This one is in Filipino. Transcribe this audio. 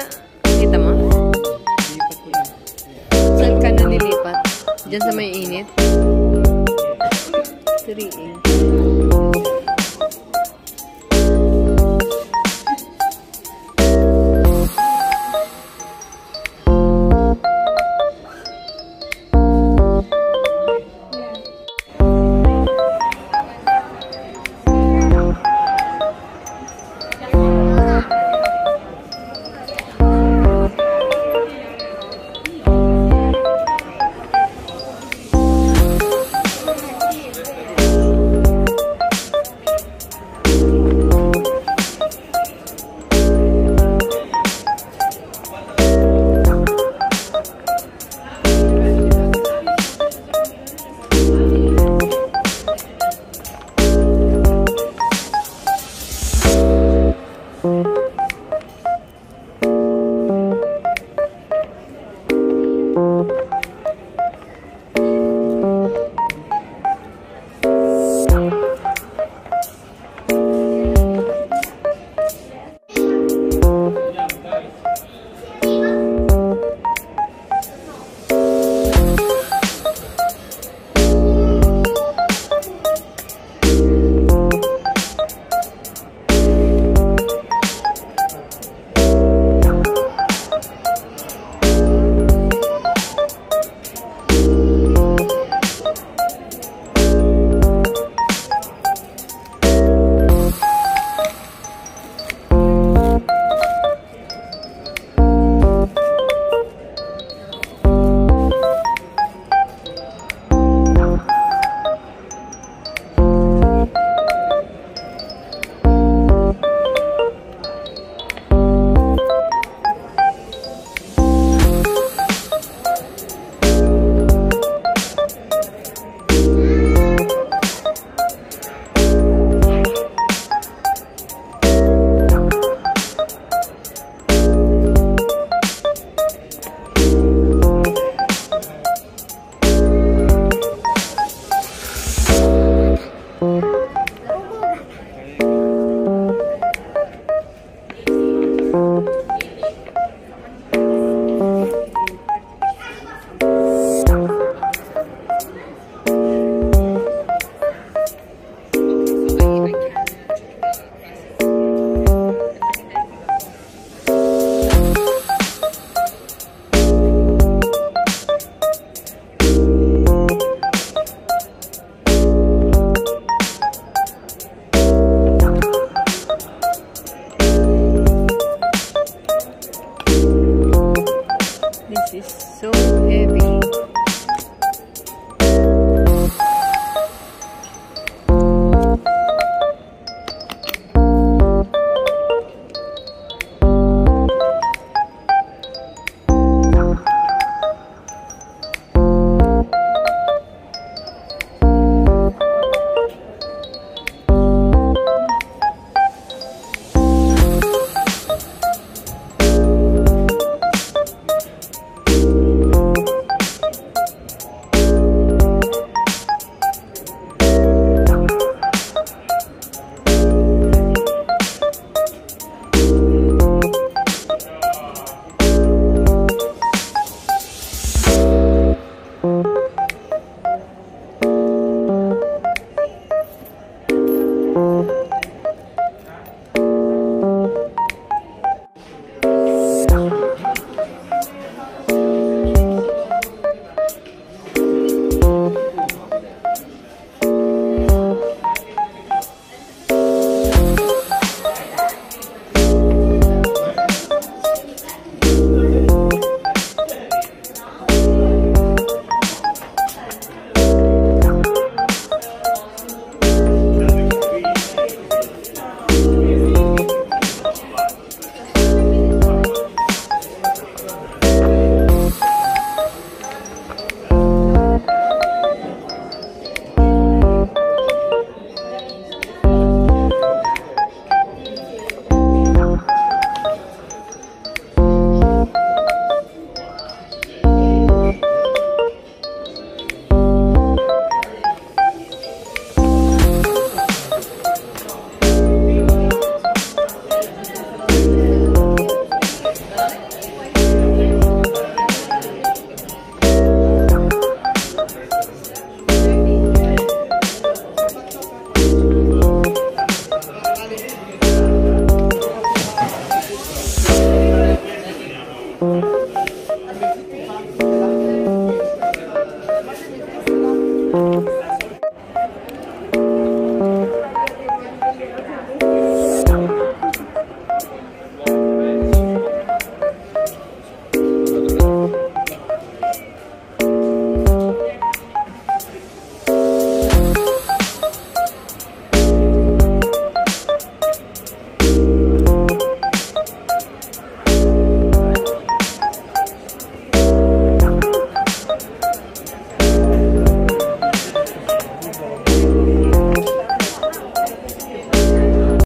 sa... Kita mo? Saan ka na nilipat? Diyan sa may init? 3A.